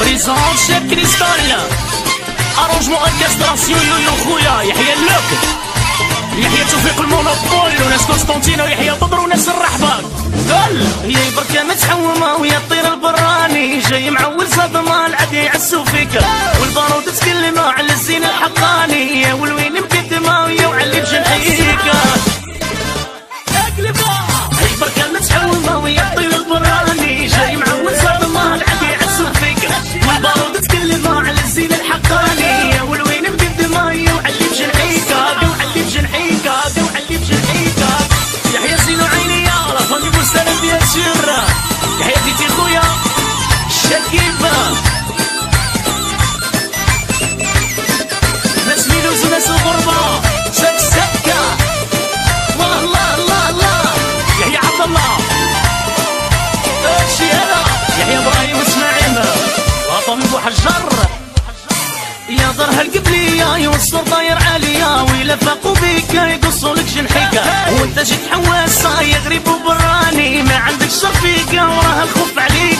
بريزونت شاب كريستال ارونجمون اوركستراسيون يونو خويا يحيى اللوك يحيى توفيق المونوبول وناس كونستانتينو يحيى بدر وناس الرحبه قال يا بركة ما تحومة ويا طير البراني جاي معول صدمة العدي يعسو فيك والبارود تسكلي لفقوا بيك يقصوا لك جنحيك وانت جيت حواس صايغ براني وبراني ما عندكش صفيقه وراه الخوف عليك.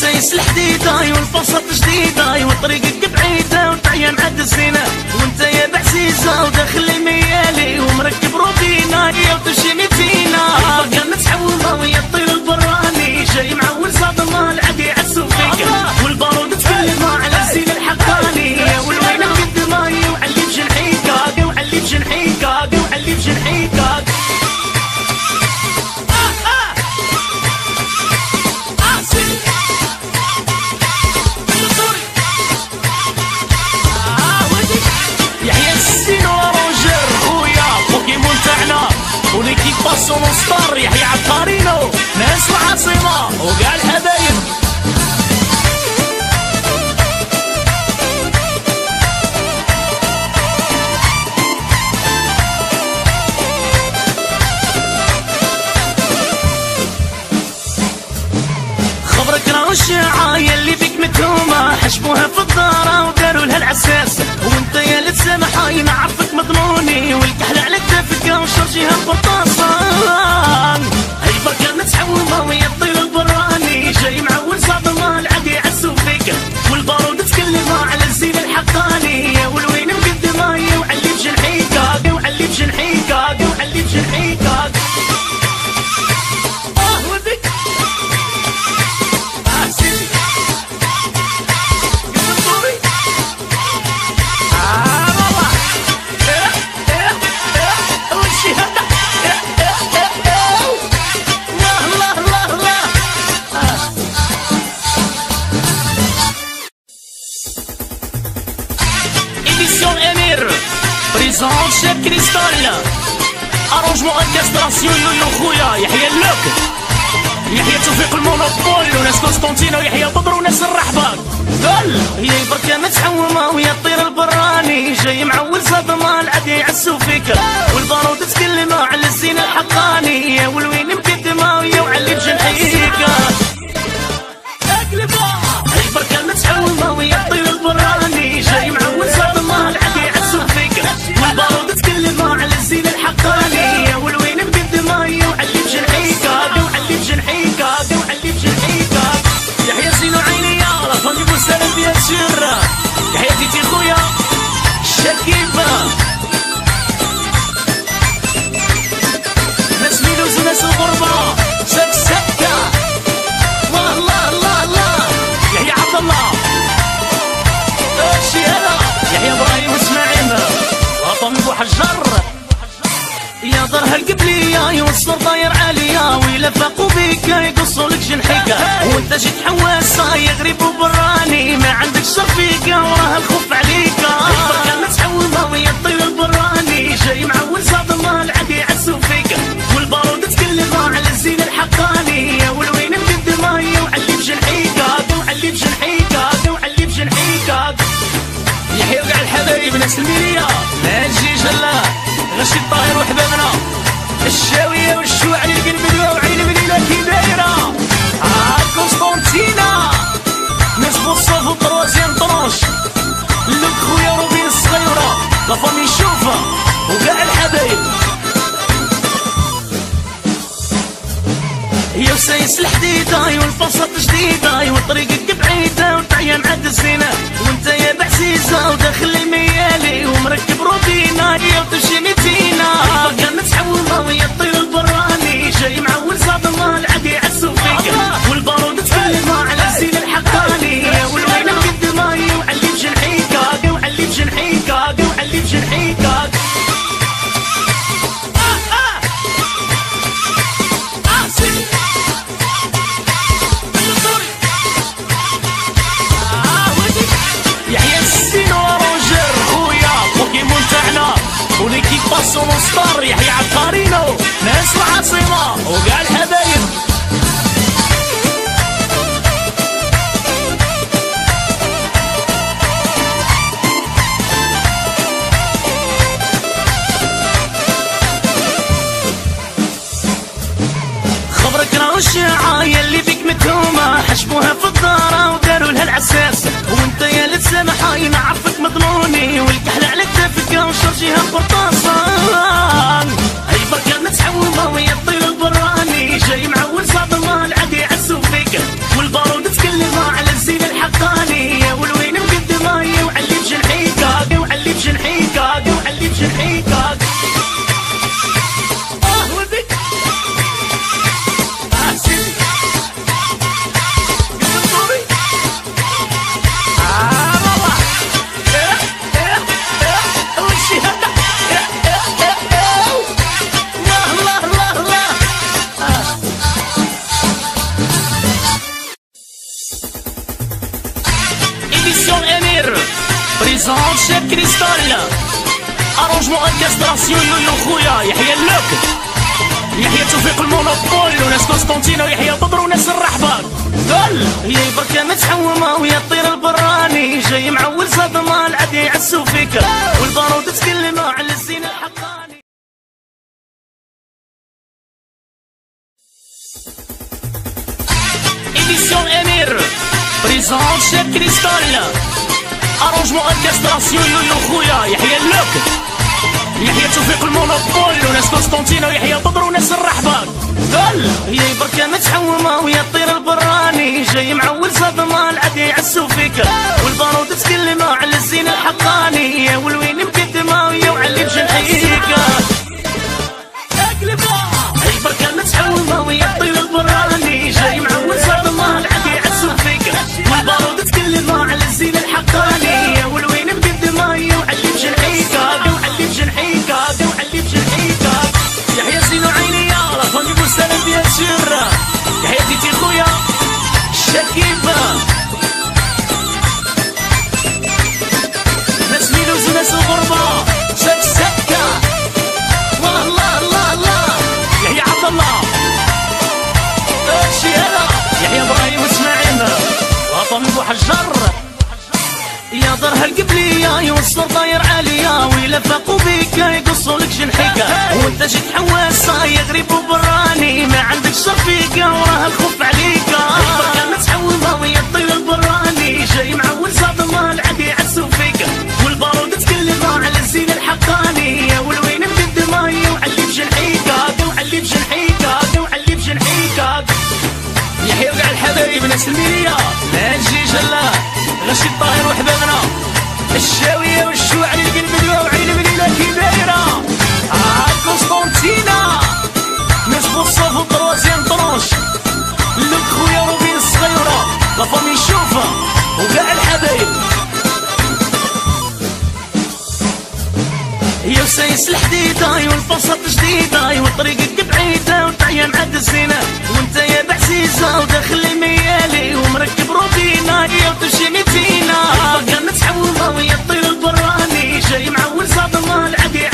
سايس الحديدة والفرصة جديدة وطريقك بعيدة وتعيان عاد الزينة وانت يا بعزيزة وداخل الميالي ومركب روبينا يا وتمشي متينا كانت حومة ويا الطير البراني جاي معول صدمة العادي عسو فيك والبارو صوت شاب كريستال ارونجمون انكاستراسيون لولو خويا. يحيى اللوك. يحيى توفيق المونوبول وناس كونستانتينو يحيى البدر وناس الرحبان قل. يا بركة متحومة ويا الطير البراني. جاي معول صدمة العدي يعسو فيك. والبارود تكلمة على الزين الحقاني. يا ولوين Shira. وصولك جنحيقة وانت جيت حواسة يغرب وبراني ما عندك شرفيقة وراها الخوف عليك. كان تحول ماضي الطير البراني جاي معول صدمة العدي عسو فيك والبارود تكلم على الزين الحقاني. يا ولوين في بدماية وعلي بجنحيك وعلي بجنحيك وعلي بجنحيك يحيى وقع الحبايب ناس الميريا جديدة وطريقك بعيدة وتعيا معد الزينة. وانت يا بعزيزة وداخل الميالي ومركب روبينا يا وتمشي متينا كانت تحومة ويا الطير البراني جاي معول صعب الله العدي Arrangement orchestration يو خويا يحيى اللوك. يحيى توفيق المونوبول وناس قسطنطينة ويحيى بدر وناس الرحبة قال هي بركة متحومة ويا الطير البراني جاي معول صدمة العادي يعسو فيك والبارود تكلم على الزين الحقاني. Édition Emir Présente chef Cristal Arrangement orchestration يو خويا يحيى اللوك يحيى توفيق المونوبول وناس قسطنطينة ويحيى بدر وناس الرحبة. قال هي بركة متحومة ويا الطير البراني جاي معول صدمة العادي يعسو فيك. والبارود تكلم على الزين الحقاني والوين مقدمة يا ضرها القبلية يوصل طاير عالية؟ ويلا فاقوا بيك يقصوا لك جنحيك وانت جيت حواسة يا غريب وبراني ما عندك وسايس الحديدة والفرصة جديدة وطريقك بعيدة وتعيا معد الزينة. وانت يا بعزيزة وداخل الميالي ومركب روبينا يا وتمشي متينا كانت تحومة ويا الطير البراني جاي معول صدمة العادي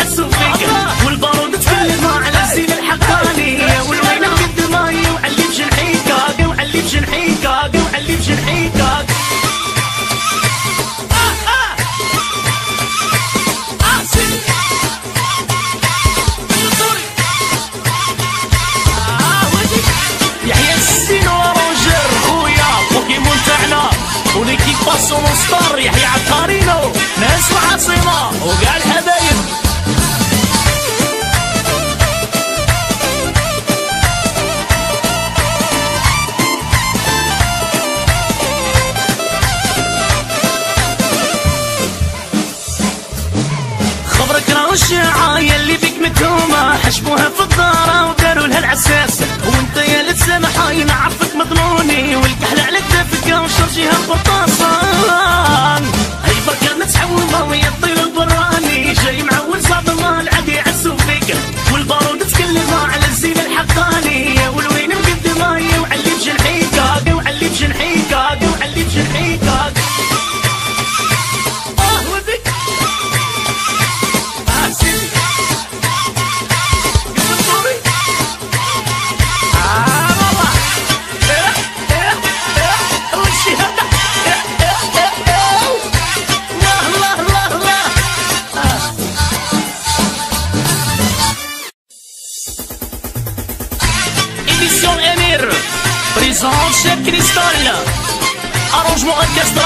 اساسه وانت يا لسه ما حاين عرفك مظنوني والكحل على دافك وشرجيها بطاطا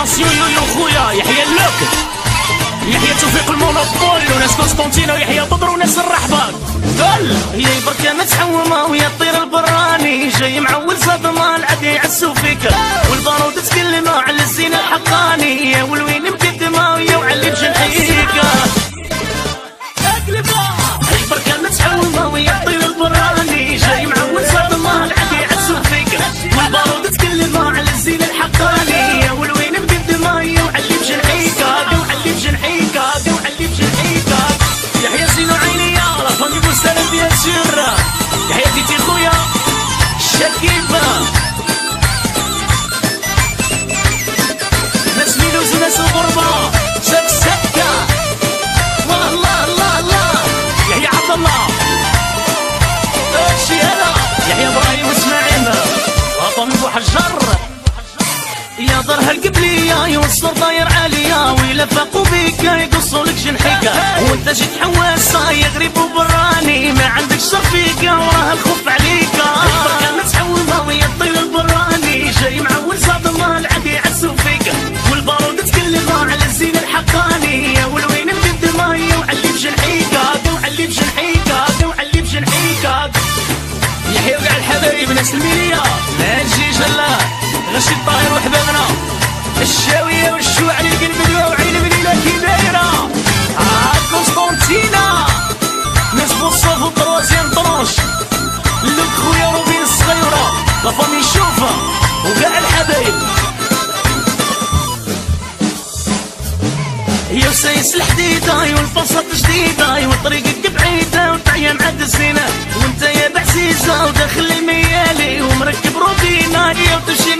السيوليون خويا يحيى اللوك يحيى توفيق المونوبول وناس كونستانتينا ويحيى بدر وناس الرحبان قال يا بركة ما تحومة ويا طير البراني جاي معول صدمة العدي يعسو فيك والبارود تكلمة على الزين الحقاني يا ولوي جاي والصر ضاير عليا ويلفقوا بيك يقصوا لك شنحكة وانت جيت حواس صايغ غريب وبراني ما عندك شرفي. وصلت جديدة وطريقك أيوة، بعيدة وتعيم عد السنة وأنت يا بحسيزة ودخل ميالي ومركب روبينا يا وتمشي